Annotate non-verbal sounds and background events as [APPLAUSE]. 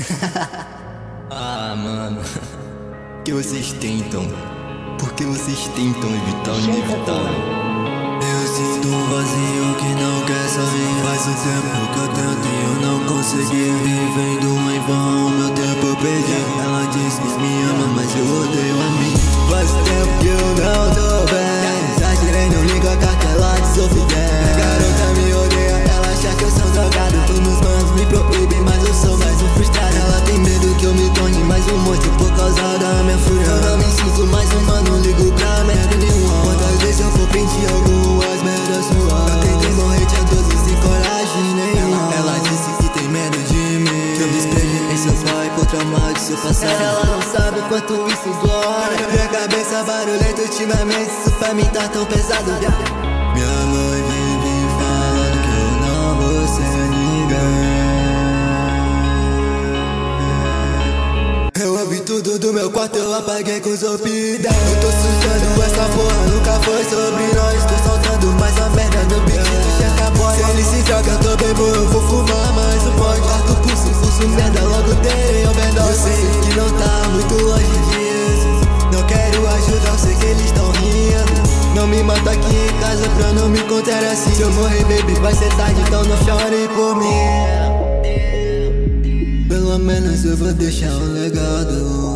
[LAUGHS] ah, mano. que vocês tentam? Por que vocês tentam evitar o inevitável? Eu sinto um vazio que não quer sair Faz o tempo que eu tento e eu não consegui Vivendo em vão, meu tempo eu perdi Ela diz que me ama, mas eu odeio de seu passado Ela não sabe quanto isso dói. Minha cabeça barulhenta ultimamente Isso pra mim tá tão pesado. Minha mãe vive falando que eu não vou ser ninguém. Eu ouvi tudo do meu quarto, eu apaguei com zopida Eu tô sujando essa porra, nunca Não me mata aqui em casa pra não me contar assim Se eu morrer, baby, vai ser tarde, então não chore por mim. Pelo menos eu vou deixar um legado